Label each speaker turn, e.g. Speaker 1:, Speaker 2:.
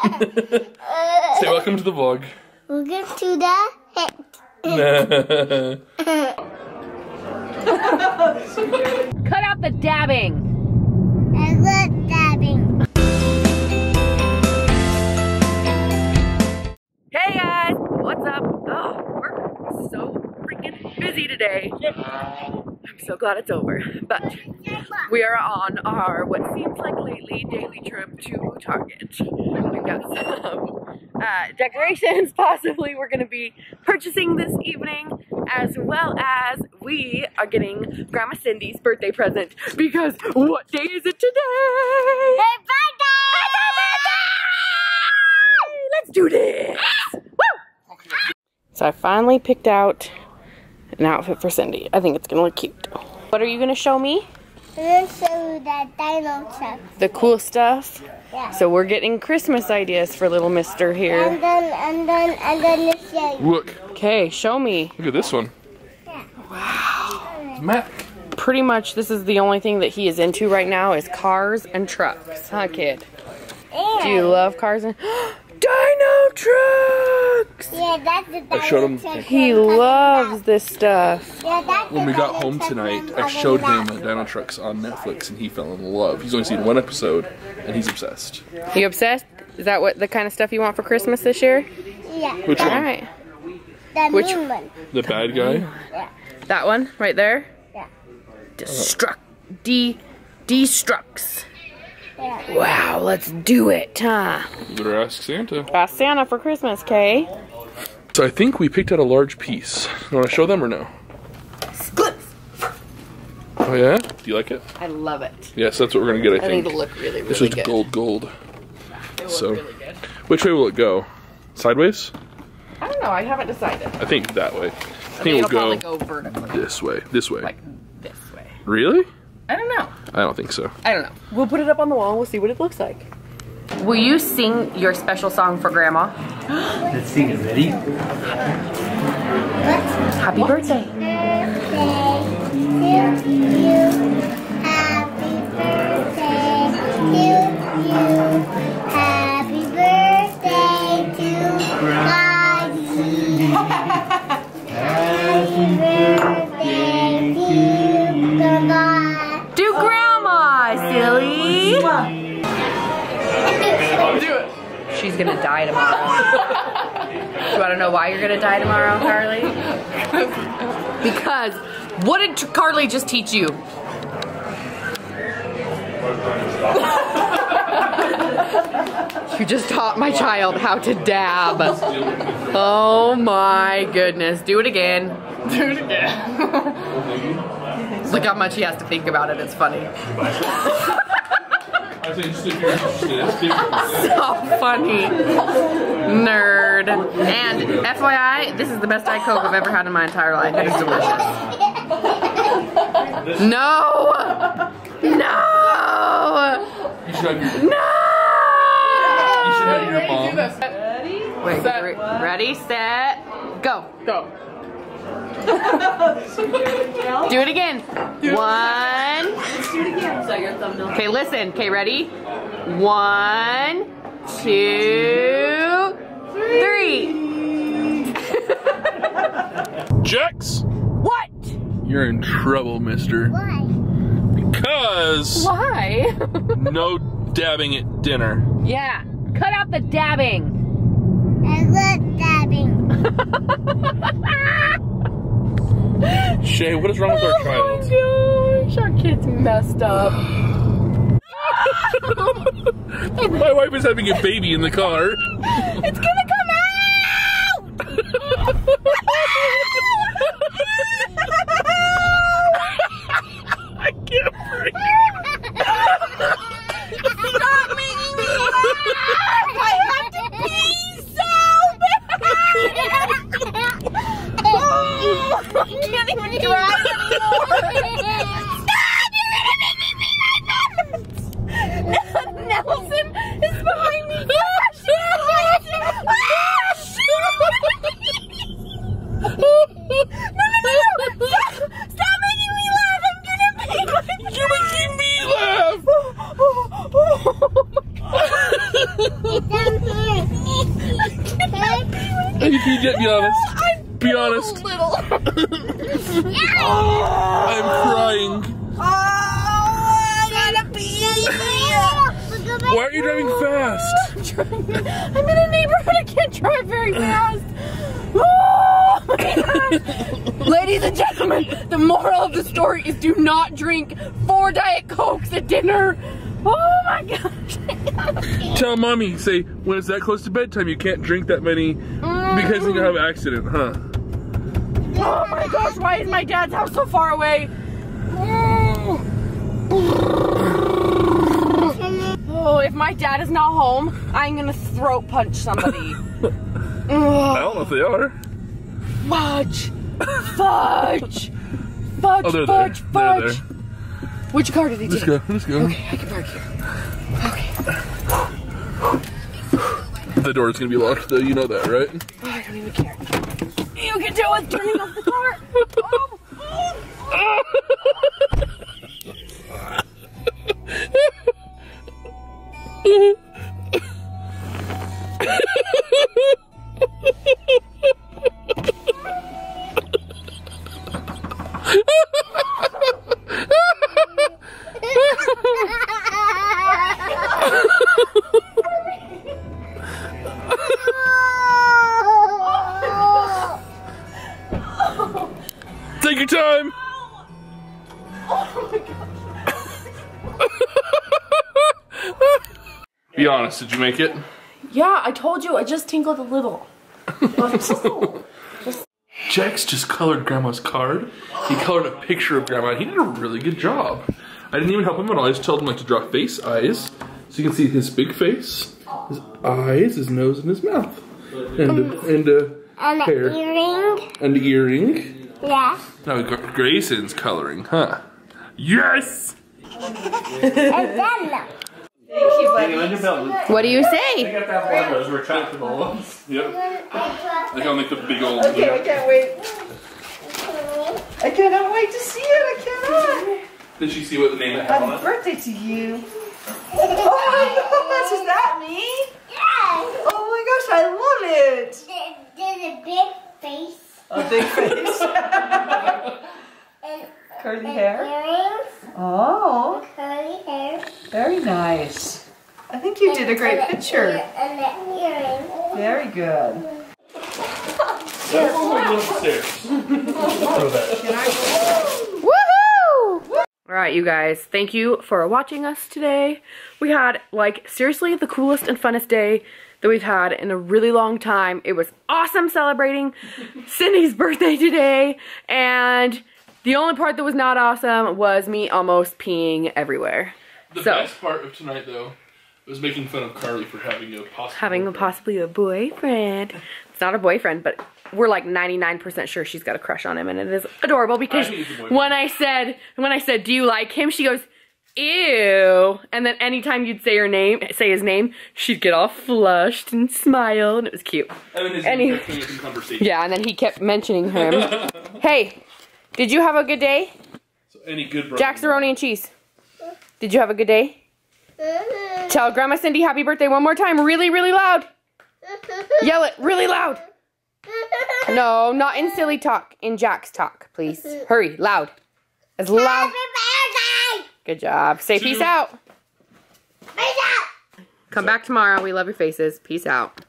Speaker 1: Say welcome to the vlog.
Speaker 2: We'll get to the hit.
Speaker 3: Cut out the dabbing.
Speaker 2: I love dabbing.
Speaker 3: Hey guys, what's up? Oh, we're so freaking busy today. So glad it's over. But we are on our what seems like lately daily trip to Target. We've got some uh, decorations possibly we're gonna be purchasing this evening, as well as we are getting Grandma Cindy's birthday present because what day is it today? Let's do this! Woo! So I finally picked out an outfit for Cindy. I think it's gonna look cute. What are you gonna show me?
Speaker 2: I'm gonna show you that dino truck.
Speaker 3: The cool stuff.
Speaker 2: Yeah.
Speaker 3: So we're getting Christmas ideas for little mister here.
Speaker 2: And
Speaker 3: here.
Speaker 2: then, and then, and then let's.
Speaker 1: Look,
Speaker 3: Okay, show me.
Speaker 1: look at this one.
Speaker 2: Yeah.
Speaker 1: Wow. Mac.
Speaker 3: Pretty much this is the only thing that he is into right now is cars and trucks. Huh, kid?
Speaker 2: And,
Speaker 3: Do you love cars and Dino trucks!
Speaker 2: Yeah, that's the dino
Speaker 1: I showed him-
Speaker 2: truck
Speaker 3: He loves this stuff.
Speaker 2: Yeah, that's
Speaker 1: When we got home tonight,
Speaker 2: I'm
Speaker 1: I
Speaker 2: talking
Speaker 1: showed him a Dinotrux on Netflix and he fell in love. He's only seen one episode and he's obsessed.
Speaker 3: You obsessed? Is that what the kind of stuff you want for Christmas this year?
Speaker 2: Yeah,
Speaker 1: Which
Speaker 3: All
Speaker 1: one?
Speaker 3: right.
Speaker 2: the
Speaker 3: Which-
Speaker 2: moon one.
Speaker 1: The bad guy? Yeah.
Speaker 3: That one right there?
Speaker 2: Yeah.
Speaker 3: Destruct. De. D-Structs.
Speaker 2: Yeah.
Speaker 3: Wow, let's do it, huh?
Speaker 1: You better ask Santa.
Speaker 3: Ask Santa for Christmas, Kay.
Speaker 1: So I think we picked out a large piece. You want to show them or no? Oh yeah? Do you like it?
Speaker 3: I love it.
Speaker 1: Yes, that's what we're gonna get. I
Speaker 3: I think
Speaker 1: think.
Speaker 3: it'll look really, really
Speaker 1: This is
Speaker 3: good.
Speaker 1: gold, gold.
Speaker 3: It'll
Speaker 1: so-
Speaker 3: really good.
Speaker 1: Which way will it go? Sideways?
Speaker 3: I don't know. I haven't decided.
Speaker 1: I think that way. I
Speaker 3: I
Speaker 1: think
Speaker 3: think
Speaker 1: it
Speaker 3: it'll
Speaker 1: will go
Speaker 3: go vertically,
Speaker 1: this way. This way.
Speaker 3: like this way.
Speaker 1: Really?
Speaker 3: I don't know.
Speaker 1: I don't think so.
Speaker 3: I don't know. We'll put it up on the wall. We'll see what it looks like. Will you sing your special song for Grandma?
Speaker 4: Let's sing it. Ready?
Speaker 3: Happy birthday.
Speaker 2: Birthday to you. Happy birthday to you.
Speaker 3: Do you wanna know why you're gonna die tomorrow, Carly? because what did Carly just teach you? you just taught my child how to dab. Oh my goodness. Do it again. Do it again. Look how much he has to think about it. It's funny.
Speaker 1: I think just if you're interested,
Speaker 3: so funny. Nerd. And FYI, this is the best Diet Coke I've ever had in my entire life. It is delicious. No! No!
Speaker 1: you should have your,
Speaker 3: No!
Speaker 1: you should have your mom.
Speaker 3: Wait, re- ready, set, go. Go. Do it again. One. Okay, listen. Okay, ready? One, two, three.
Speaker 1: Jax,
Speaker 3: What?
Speaker 1: you're in trouble, mister.
Speaker 2: Why?
Speaker 1: Because
Speaker 3: Why?
Speaker 1: no dabbing at dinner.
Speaker 3: yeah. Cut out the dabbing.
Speaker 2: I love dabbing.
Speaker 1: Shay, what is wrong with our child?
Speaker 3: Oh our kid's messed up.
Speaker 1: My wife is having a baby in the car.
Speaker 3: It's gonna come out!
Speaker 1: I can't breathe.
Speaker 3: Stop making me laugh! I have to pee so bad! Oh, I can't even drive anymore!
Speaker 1: Can you be honest?
Speaker 3: I'm
Speaker 1: Be honest.
Speaker 3: so little.
Speaker 1: I'm crying.
Speaker 3: Oh, I gotta pee.
Speaker 1: Why are you driving fast?
Speaker 3: I'm in a neighborhood. I can't drive very fast. Oh. Ladies and gentlemen, the moral of the story is do not drink four Diet Cokes at dinner. Oh my gosh.
Speaker 1: Tell mommy, say, when it's that close to bedtime, you can't drink that many mm. Because gonna have an accident, huh?
Speaker 3: Oh my gosh, why is my dad's house so far away? Oh, if my dad is not home, I'm gonna throat punch somebody.
Speaker 1: I don't know if they are.
Speaker 3: Fudge! Fudge! Fudge,
Speaker 1: Oh, they're there.
Speaker 3: fudge, fudge! Which car did he take?
Speaker 1: Let's go, let's go.
Speaker 3: Okay, I can park here.
Speaker 1: The door's gonna be locked though, you know that, right?
Speaker 3: Oh, I don't even care. You can do it turning off the car! Oh,
Speaker 1: Take your time! Oh Be honest, did you make it?
Speaker 3: Yeah, I told you, I just tinkled a little.
Speaker 1: Jax just colored Grandma's card. He colored a picture of Grandma. He did a really good job. I didn't even help him at all. I just told him like to draw face, eyes, so you can see his big face, his eyes, his nose, and his mouth, and a, and a
Speaker 2: And
Speaker 1: hair,
Speaker 2: an earring.
Speaker 1: and an earring.
Speaker 2: Yeah.
Speaker 1: Now Gra- Grayson's coloring, huh? Yes.
Speaker 3: What do you say?
Speaker 1: Yep. I got like the big old.
Speaker 5: Okay, I can't wait. I cannot wait to see it. I cannot.
Speaker 1: Did she see what the name it had on
Speaker 5: Happy
Speaker 1: it?
Speaker 5: birthday to you. Oh my gosh, is that me?
Speaker 2: Yes.
Speaker 5: Oh my gosh, I love it.
Speaker 2: There's a big face.
Speaker 5: A big face.
Speaker 2: And uh,
Speaker 5: Curly
Speaker 2: and
Speaker 5: hair.
Speaker 2: earrings.
Speaker 5: Oh,
Speaker 2: Curly hair.
Speaker 5: very nice. I think you did a great
Speaker 2: and
Speaker 5: picture.
Speaker 2: ear- And the earring.
Speaker 5: Very good.
Speaker 1: That's what I went upstairs. Throw that.
Speaker 3: Woohoo! All right, you guys, thank you for watching us today. We had, like, seriously the coolest and funnest day that we've had in a really long time. It was awesome celebrating Cindy's birthday today, and the only part that was not awesome was me almost peeing everywhere.
Speaker 1: The
Speaker 3: So-
Speaker 1: best part of tonight, though, was making fun of Carly for having a possible.
Speaker 3: Having a possibly a boyfriend. It's not a boyfriend, but we're like 99% sure she's got a crush on him, and it is adorable because
Speaker 1: I think he's a boyfriend.
Speaker 3: when I said, when I said, do you like him? She goes, ew. And then anytime you'd say her name, say his name, she'd get all flushed and smile, and it was cute.
Speaker 1: And then his
Speaker 3: Any-
Speaker 1: kept coming up in conversation.
Speaker 3: Yeah, and then he kept mentioning him. hey, did you have a good day?
Speaker 1: So any good brother.
Speaker 3: Jacksaroni and cheese. Did you have a good day? Tell Grandma Cindy happy birthday one more time, really, really loud. Yell it really loud. No, not in silly talk. In Jack's talk, please. Hurry, loud. As loud.
Speaker 2: Happy birthday!
Speaker 3: Good job. Say peace out.
Speaker 2: Peace out!
Speaker 3: Come back tomorrow. We love your faces. Peace out.